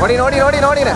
ನೋಡಿ ನೋಡಿ ನೋಡಿ ನೋಡಿನ